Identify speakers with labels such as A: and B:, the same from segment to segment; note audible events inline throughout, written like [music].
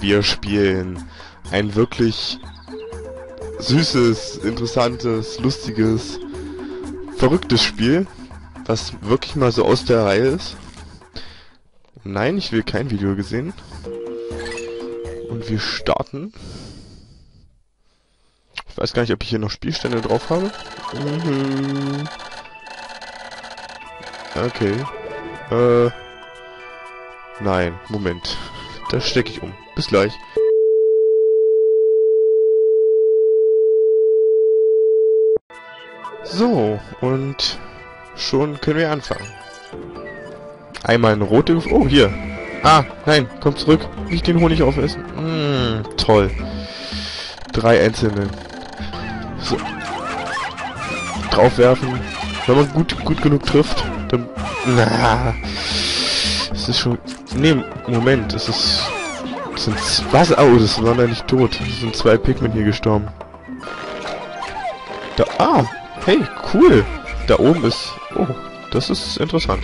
A: Wir spielen ein wirklich süßes, interessantes, lustiges, verrücktes Spiel, was wirklich mal so aus der Reihe ist. Nein, ich will kein Video gesehen. Und wir starten. Ich weiß gar nicht, ob ich hier noch Spielstände drauf habe. Mhm. Okay. Äh. Nein, Moment. Da stecke ich um. Bis gleich. So, und schon können wir anfangen. Einmal eine rote... Oh, hier. Ah, nein, komm zurück. Nicht den Honig aufessen. Mmh, toll. Drei einzelne. So. Draufwerfen. Wenn man gut, gut genug trifft, dann... Na. Es ist schon... Nee, Moment. Es ist... Sind... Was? Oh, das war da nicht tot. Es sind zwei Pigmen hier gestorben. Da... Ah! Hey, cool! Da oben ist... Oh, das ist interessant.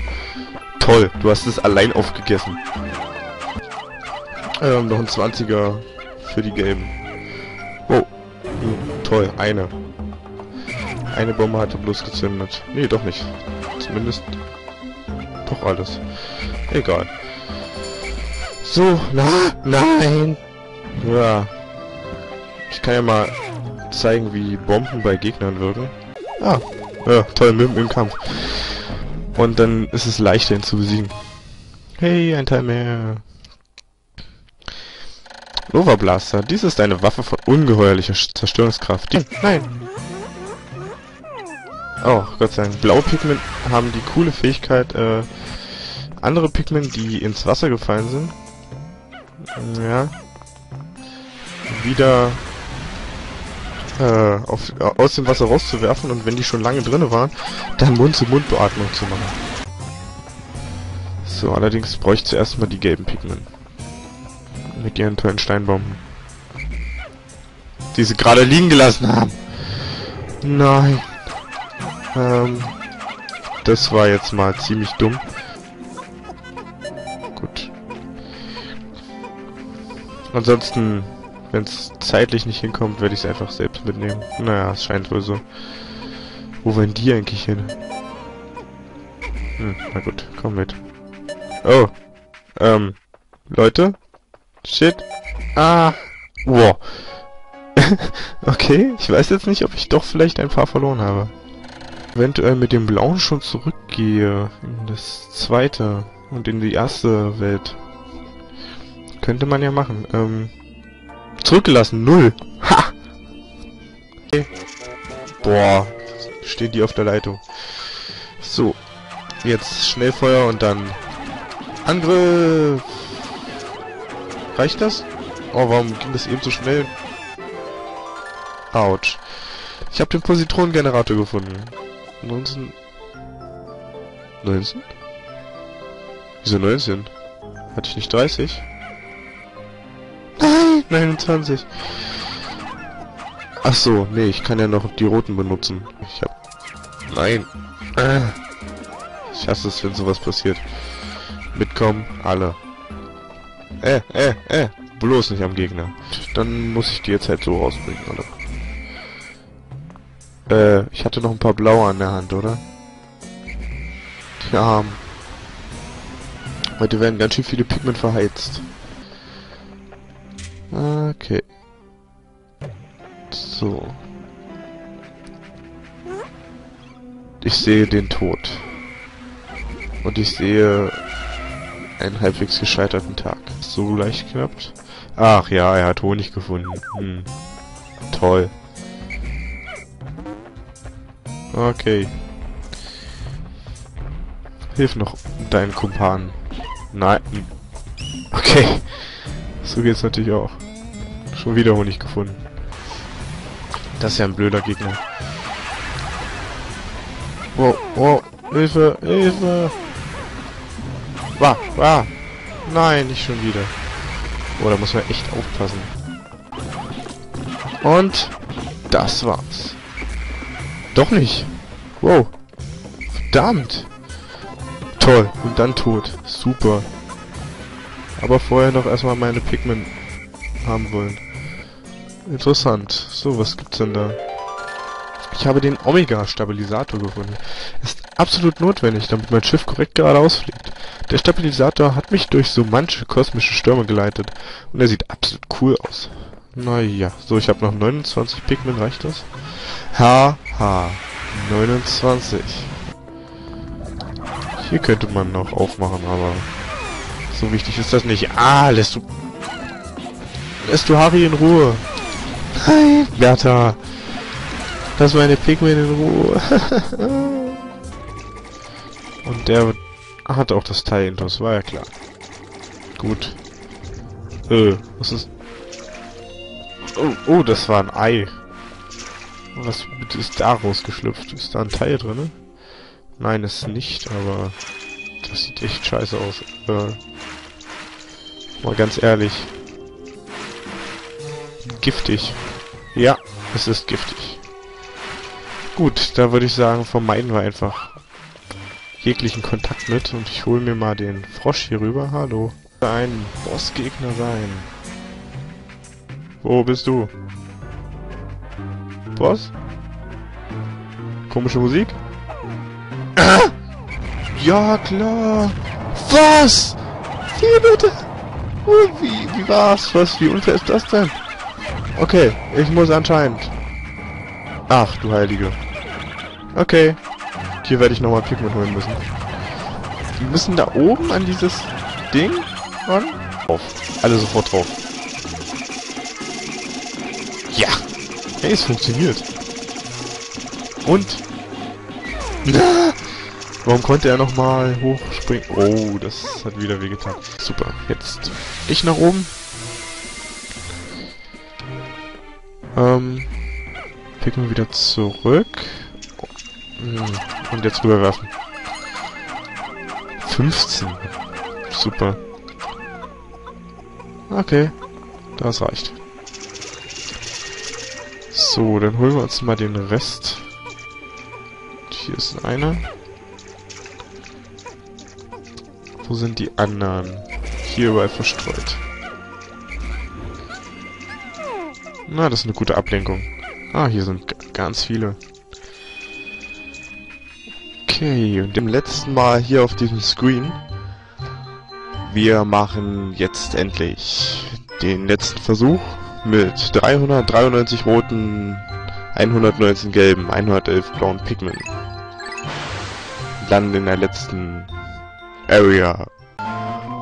A: Toll, du hast es allein aufgegessen. Ähm, noch ein 20er für die Gelben. Oh, hm, toll, eine. Eine Bombe hatte bloß gezündet. Nee, doch nicht. Zumindest doch alles. Egal. So, na, nein! Ja. Ich kann ja mal zeigen, wie Bomben bei Gegnern wirken. Ah, ja, toll, mit im Kampf. Und dann ist es leichter, ihn zu besiegen. Hey, ein Teil mehr. Nova Blaster. Dies ist eine Waffe von ungeheuerlicher Zerstörungskraft. Die Nein! Oh, Gott sei Dank. Blaue Pigment haben die coole Fähigkeit, äh, andere Pigment, die ins Wasser gefallen sind, ja, wieder äh, auf, aus dem Wasser rauszuwerfen und wenn die schon lange drinne waren, dann Mund-zu-Mund-Beatmung zu machen. So, allerdings bräuchte ich zuerst mal die gelben Pigment. Mit ihren tollen Steinbomben. Die sie gerade liegen gelassen haben. Nein. Ähm, das war jetzt mal ziemlich dumm. Ansonsten wenn es zeitlich nicht hinkommt, werde ich es einfach selbst mitnehmen. Naja, es scheint wohl so. Wo wollen die eigentlich hin? Hm, na gut, komm mit. Oh. Ähm. Leute? Shit. Ah. Wow. [laughs] okay, ich weiß jetzt nicht, ob ich doch vielleicht ein paar verloren habe. Eventuell mit dem Blauen schon zurückgehe in das zweite und in die erste Welt. Könnte man ja machen. Ähm, Zurückgelassen. Null. Ha! Okay. Boah. Stehen die auf der Leitung. So. Jetzt Schnellfeuer und dann Angriff. Reicht das? Oh, warum ging das eben so schnell? Autsch. Ich habe den Positronengenerator gefunden. 19... 19? Wieso 19? Hatte ich nicht 30? 29. Ach so, nee, ich kann ja noch die roten benutzen. Ich hab... Nein. Ich hasse es, wenn sowas passiert. Mitkommen, alle. Äh, äh, äh. Bloß nicht am Gegner. Dann muss ich die jetzt halt so rausbringen, oder? Äh, ich hatte noch ein paar blaue an der Hand, oder? Die Armen. Heute werden ganz schön viele Pigment verheizt. Okay. So. Ich sehe den Tod. Und ich sehe einen halbwegs gescheiterten Tag. So leicht klappt. Ach ja, er hat Honig gefunden. Hm. Toll. Okay. Hilf noch deinen Kumpanen. Nein. Okay. So geht's natürlich auch. Schon wieder Honig gefunden. Das ist ja ein blöder Gegner. Wow, wow, Hilfe, Hilfe! Wah, wah! Nein, nicht schon wieder. Oh, da muss man echt aufpassen. Und das war's. Doch nicht. Wow. Verdammt. Toll. Und dann tot. Super. Aber vorher noch erstmal meine Pigment haben wollen. Interessant. So, was gibt's denn da? Ich habe den Omega-Stabilisator gefunden. Ist absolut notwendig, damit mein Schiff korrekt geradeaus fliegt. Der Stabilisator hat mich durch so manche kosmische Stürme geleitet. Und er sieht absolut cool aus. Naja, so, ich habe noch 29 Pikmin, reicht das? Haha, 29. Hier könnte man noch aufmachen, aber so wichtig ist das nicht. Ah, lässt du... Lässt du Harry in Ruhe. Nein, Bertha. Lass meine Pikmin in Ruhe. [laughs] Und der hat auch das Teil intus, war ja klar. Gut. Äh, was ist... Oh, oh, das war ein Ei. Was ist da rausgeschlüpft? Ist da ein Teil drin? Nein, ist nicht, aber... Das sieht echt scheiße aus. Äh, mal ganz ehrlich. Giftig. Ja, es ist giftig. Gut, da würde ich sagen, vermeiden wir einfach jeglichen Kontakt mit und ich hole mir mal den Frosch hier rüber. Hallo. Ein Bossgegner sein. Wo bist du? Boss? Komische Musik? Ah! [coughs] Ja, klar. Was? Wie bitte? Wie, wie war's? Was, wie unfair ist das denn? Okay, ich muss anscheinend. Ach, du Heilige. Okay. Hier werde ich nochmal Pikmin holen müssen. Die müssen da oben an dieses Ding ran. Auf. Alle sofort drauf. Ja. Hey, es funktioniert. Und? [laughs] Warum konnte er nochmal hochspringen? Oh, das hat wieder wehgetan. Super. Jetzt ich nach oben. Ähm, Pikmin wieder zurück. Hm, und jetzt rüberwerfen. 15. Super. Okay. Das reicht. So, dann holen wir uns mal den Rest. Hier ist einer. Wo sind die anderen? Hier überall verstreut. Na, das ist eine gute Ablenkung. Ah, hier sind ganz viele. Okay, und dem letzten Mal hier auf diesem Screen. Wir machen jetzt endlich den letzten Versuch mit 393 roten, 119 gelben, 111 blauen Pigment. Landen in der letzten Area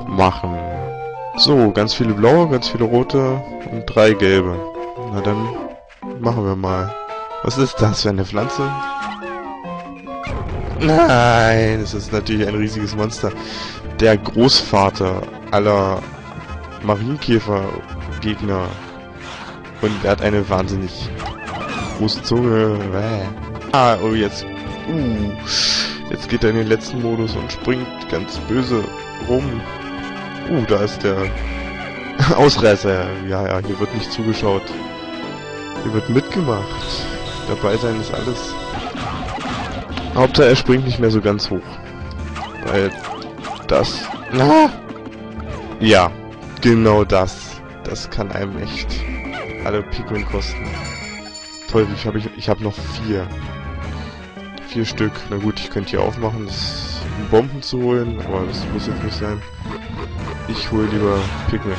A: machen. So, ganz viele blaue, ganz viele rote und drei gelbe. Na dann machen wir mal. Was ist das für eine Pflanze? Nein, es ist natürlich ein riesiges Monster. Der Großvater aller Marienkäfer-Gegner. Und er hat eine wahnsinnig große Zunge. Ah, oh jetzt. Uh, jetzt geht er in den letzten Modus und springt ganz böse rum. Uh, da ist der [laughs] Ausreißer. Ja, ja, hier wird nicht zugeschaut. Hier wird mitgemacht. Dabei sein ist alles. Hauptsache er springt nicht mehr so ganz hoch. Weil das... Na? Ja, genau das. Das kann einem echt alle Pikmin kosten. Toll, ich habe ich, ich habe noch vier. Vier Stück. Na gut, ich könnte hier aufmachen, das, um Bomben zu holen, aber das muss jetzt nicht sein. Ich hole lieber Pikmin.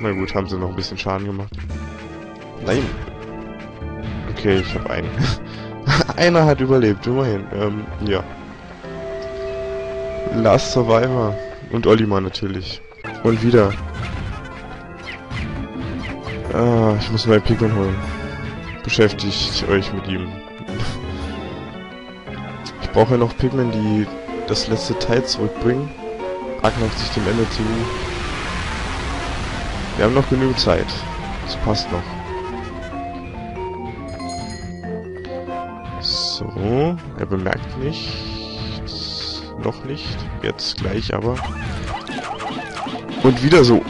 A: Na gut, haben sie noch ein bisschen Schaden gemacht. Nein. Okay, ich habe einen. [laughs] Einer hat überlebt, immerhin. Ähm, ja. Last Survivor. Und Olimar natürlich. Und wieder. Ah, ich muss meinen Pikmin holen. Beschäftigt euch mit ihm. [laughs] Ich brauche noch Pikmin, die das letzte Teil zurückbringen. Agnet sich dem Ende zu. Wir haben noch genügend Zeit. Das passt noch. So, er bemerkt nichts. Noch nicht. Jetzt gleich aber. Und wieder so.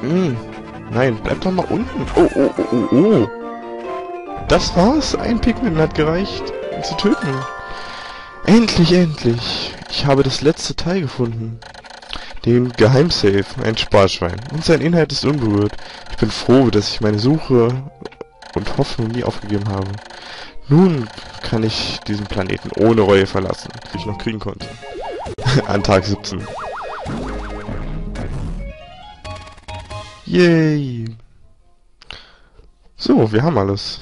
A: Hm. Nein, bleib doch mal unten. Oh, oh, oh, oh, oh. Das war's. Ein Pikmin hat gereicht, ihn zu töten. Endlich, endlich. Ich habe das letzte Teil gefunden. Den Geheimsafe, ein Sparschwein. Und sein Inhalt ist unberührt. Ich bin froh, dass ich meine Suche und Hoffnung nie aufgegeben habe. Nun kann ich diesen Planeten ohne Reue verlassen, wie ich noch kriegen konnte. [laughs] An Tag 17. Yay! So, wir haben alles.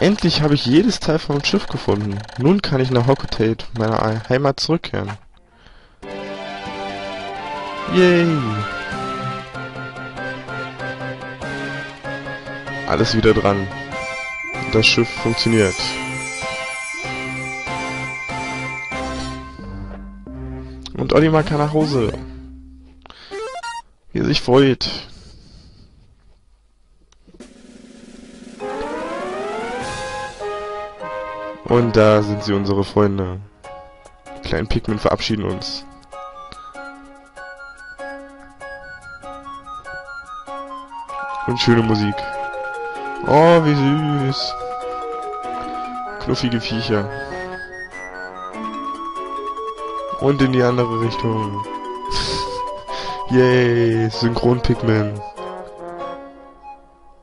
A: Endlich habe ich jedes Teil vom Schiff gefunden. Nun kann ich nach Hocotate, meiner Heimat, zurückkehren. Yay! Alles wieder dran. Das Schiff funktioniert. Und Olimar kann nach Hause. Wie er sich freut. Und da sind sie, unsere Freunde. Die kleinen Pikmin verabschieden uns. Und schöne Musik. Oh, wie süß. Knuffige Viecher. Und in die andere Richtung. [laughs] Yay, Synchron-Pikmin.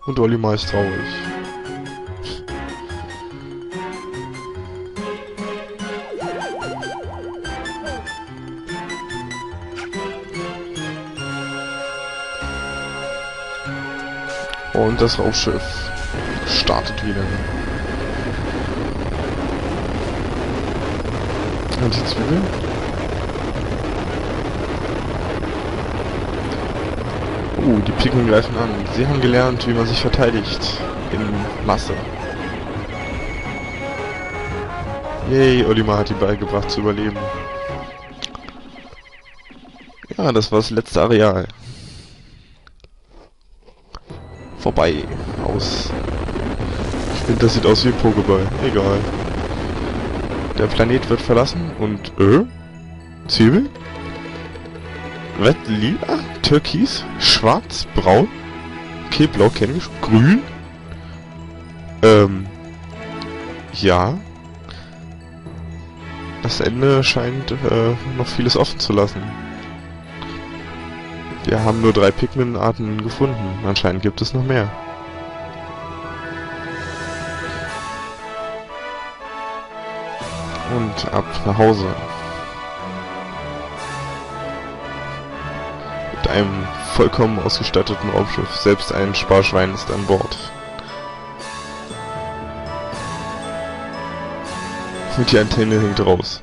A: Und Olimar ist traurig. Und das Raumschiff startet wieder. Und die Zwiebel? Uh, die Pikmin greifen an. Sie haben gelernt, wie man sich verteidigt. In Masse. Yay, Olimar hat die beigebracht zu überleben. Ja, das war das letzte Areal vorbei. Aus. Ich finde, das sieht aus wie Pokéball. Egal. Der Planet wird verlassen und... Äh? Zwiebel? Red, lila, türkis, schwarz, braun. Okay, blau kenne ich. Grün? Ähm... Ja. Das Ende scheint äh, noch vieles offen zu lassen. Wir haben nur drei Pikmin-Arten gefunden. Anscheinend gibt es noch mehr. Und ab nach Hause. Mit einem vollkommen ausgestatteten Raumschiff. Selbst ein Sparschwein ist an Bord. Und die Antenne hängt raus.